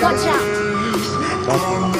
Watch out!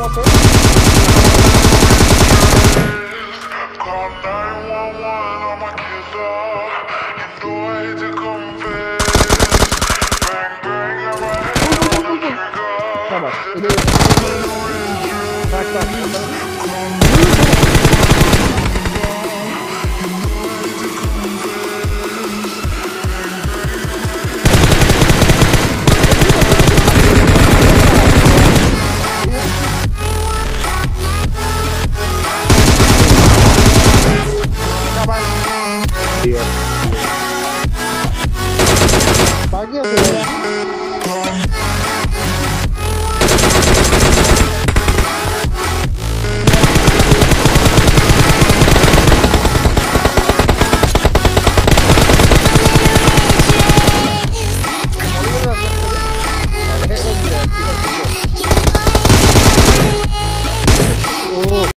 Come on. Hey.